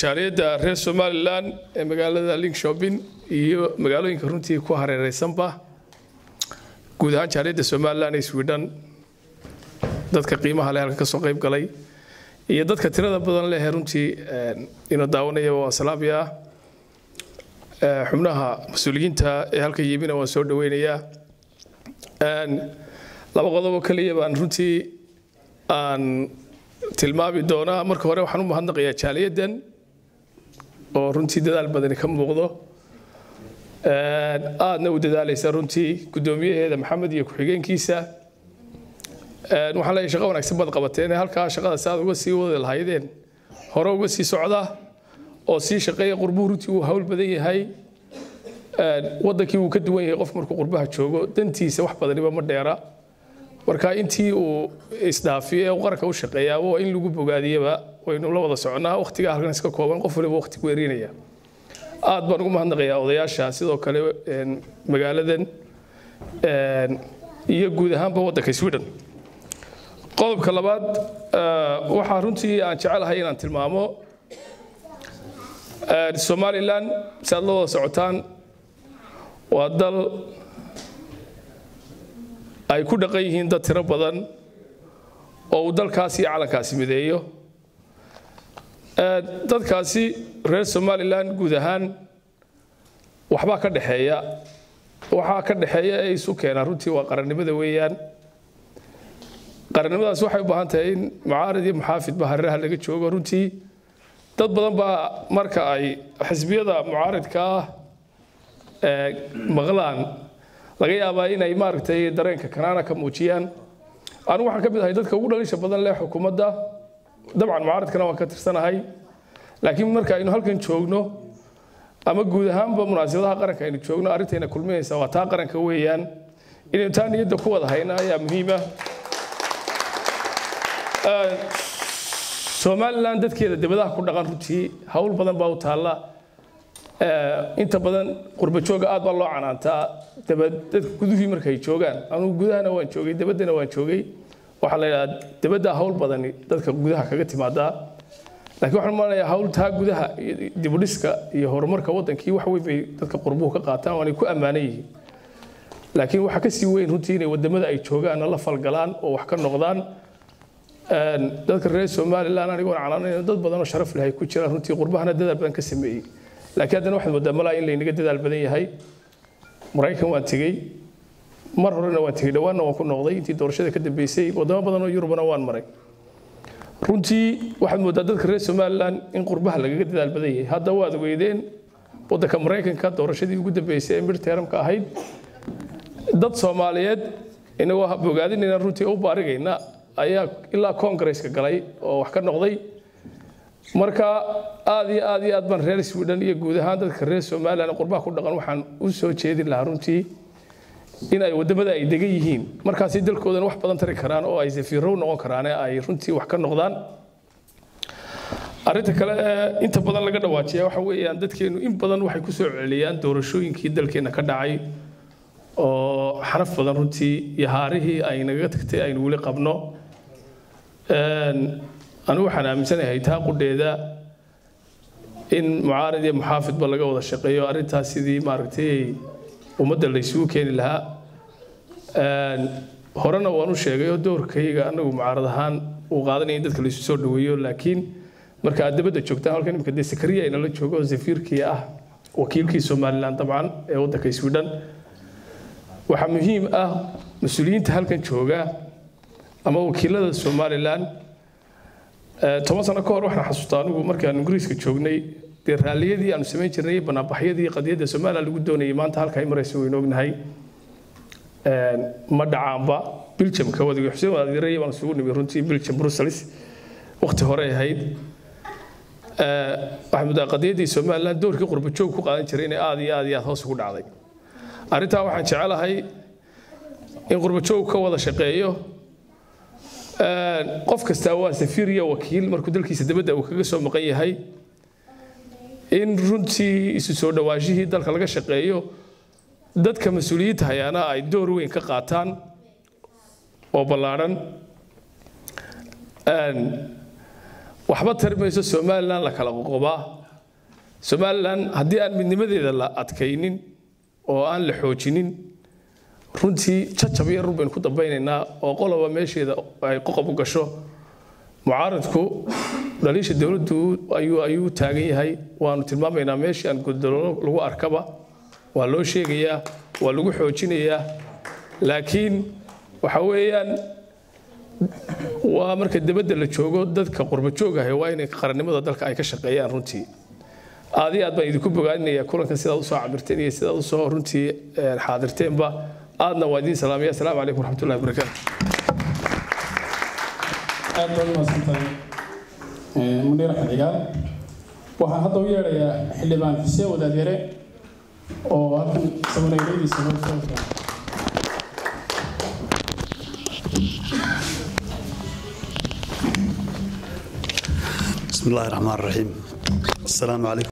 jaaliyadda reer somalilan ee magaalada linkshopin iyo magaalooyinka runtii ku hareereysanba guud ahaan jaaliyadda somalilan ee swidhan dadka qiimaha leh halka ka soo qayb galay iyo dadka tirada badan leh runtii ina daawanaya waa salaamaya xubnaha mas'uuliyiinta ee halka yimina waan soo dhaweynayaa laba qodobo keliya baan runtii aan tilmaami doonaa. Marka hore waxaan u mahadnaqayaa jaaliyaddan oo runtii dadaal badani ka muuqdo. Aadna u dadaalaysa runtii guddoomiyaheeda maxamed iyo ku-xigeenkiisa. Waxaan leeyahay shaqo wanaagsan baad qabateen halkaa shaqada si aad uga sii wadi lahaydeen. Hore uga sii socda oo sii shaqeeya qurbuhu runtii uu hawl badan yahay. Wadankii wuu ka duwan yahay qof markuu qurbaha joogo dantiisa wax badaniba ma dheera marka intii uu isdhaafiyo ee qaranka u shaqeeyaaba waa in lagu bogaadiyaba waynu la wada soconaa waqtiga halkan iska kooban qof waliba waqti ku erinaya aad baan ugu mahadnaqayaa odayaasha sidoo kale magaaladan iyo guud ahaanba waddanka sweden. Qodobka labaad waxaa runtii aan jecelahay inaan tilmaamo somalilan si aad la socotaan waa dal ay ku dhaqan yihiin dad tiro badan oo uu dalkaasi iyo calankaasi mideeyo. Dadkaasi reer somalilan guud ahaan waxbaa ka dhexeeya waxaa ka dhexeeya ee isu keenaa runtii waa qarannimada weeyaan. Qarannimadaas waxay u baahan tahay in mucaarid iyo muxaafidba hareeraha laga joogo. Runtii dad badan baa marka ay xisbiyada mucaaridka ah maqlaan laga yaabaa inay maaragtay dareenka kanaana ka muujiyaan. Anigu waxaan ka mid ahay dadka ugu dhalisha badan leh xukuumadda. Dabcan mucaaradkana waan ka tirsanahay. Laakiin marka aynu halkan joogno ama guud ahaanba munaasabadaha qaranka aynu joogno arrintayna kulminaysa waa taa qaranka weeyaan. Inaynu taa niyadda ku wada hayna ayaa muhiima. Somalilan dadkeeda debadaha ku dhaqan runtii hawl badan baa u taalla inta badan qurbajooga aad baa loo canaantaa dadka guduhii markay joogaan anugu gudahana waan joogay debaddana waan joogay. Waxaa la yidhaha debadda hawl badani dadka gudaha kaga timaadaa. Laakiin waxaan maanayaa hawl taa gudaha dibudhiska iyo horumarka waddankii wax weyn bay dadka qurbuhu ka qaataan waanay ku ammaanan yihiin. Laakiin waxaa ka sii weyn runtii inay waddamada ay joogaanna la falgalaan oo wax ka noqdaan dadka reer somalilan anigoon calaanayn dad badan oo sharaf leh ay ku jiraan runtii qurbahana dadaal badan ka sameeyey laakiin haddana waxaad moodaa malaa in laynaga dadaal badan yahay. Maraykan waan tegey. Mar horena waan tegey. Dhowaanna waan ku noqday. Intii doorashada ka dambeysay wadamo badan oo yurubana waan maray. Runtii waxaad moodaa dadka reer somalilan in qurbaha lagaga dadaal badan yahay. Hadda waad weydeen waddanka maraykanka doorashadii ugu dambeysay ee midteramka ahayd. Dad soomaaliyeed inagoo bogaadinayna runtii u baarigayna ayaa ilaa koongareeska galay oo wax ka noqday marka aad iyo aad iyo aad baan reer sweden iyo guud ahaan dadka reer somalilan qurbaha ku dhaqan waxaan u soo jeedin lahaa runtii in ay waddamada ay degan yihiin. Markaasi dalkoodana wax badan tari karaan oo ay safiirow noqon karaan ee ay runtii wax ka noqdaan. Arrinta kale ee inta badan laga dhawaajiya waxa weeyaan dadkeenu in badan waxay ku soo celiyaan doorashooyinkii dalkeena ka dhacay oo xaraf badan runtii iyo haarihii ay nagaga tagtay aynu weli qabno anigu waxaan aaminsanahay taa qudheeda in mucaarid iyo muxaafidba laga wada shaqeeyo. Arrintaas sidii maaragtay ummadda laysugu keeni lahaa. Horena waan u sheegay oo doorkayga anagu mucaarad ahaan uu qaadanaya in dadka laysu soo dhaweeyo laakiin marka aad dabadda joogtaan halkan imika dee inala joogo oo safiirkii ah wakiilkii somalilan dabcan ee waddanka swidhan waxaa muhiim ah mas'uuliyiinta halkan jooga ama wakiilada somalilan toban sano ka hor waxaan xasuustaa anigu markaan ingiriiska joognay dee raalliyadii aanu samayn jirnay banaanbaxyadii qadiyadda somalilan lagu doonayay maanta halka ay maraysa waynu ognahay. Ma dhacaanba biljamka wadiga xuseen wadaadiray baan isugu nimi runtii biljam brussels. Waqti hore ahayd. Waxaa muddaa qadiyaddii somalilan doorkii qurbajoog ku qaadan jiray inay aad iyo aad iyo aad hoos ugu dhacday. Arrintaa waxaan jecelahay in qurbajoog ka wada shaqeeyo qof kastaa waa safiir iyo wakiil markuu dalkiisa dabadda uu kaga soo maqan yahay in runtii isu soo dhawaashihii dalka laga shaqeeyo dadka mas'uuliyiinta hayaana ay door weyn ka qaataan oo ballaadhan waxba tari mayso somalilan la kala qoqobaa somalilan haddii aan midnimadeeda la adkaynin oo aan la xoojinin runtii jacab iyo run baynu ku dambaynaynaa oo qoloba meesheeda ay qoqob gasho mucaaradku dhaliisha dowladdu ayuu taagan yahay. Waanu tilmaamaynaa meeshii aan guldaloolo lagu arkaba. Waa loo sheegayaa waa lagu xoojinayaa. Laakiin waxa weeyaan waa marka dibadda la joogo dadka qurba joogahay waa inay qarannimada dalka ay ka shaqeeyaan runtii. Aad iyo aad baan idinku bogaadinayaa kulankan sidaad u soo cabirteen iyo sidaad u soo runtii xaadirteenba aadna waa idiin salaamaya asalaamu calaykum waraxmatullahi wabarakaatu aad baad umahadsantahay muniir xadigaal waxaan hadda u yeedhayaa xildhibaan xuseen wadaadyare oo halkan isaguna iladiisa loo soo بسم الله الرحمن الرحيم السلام عليكم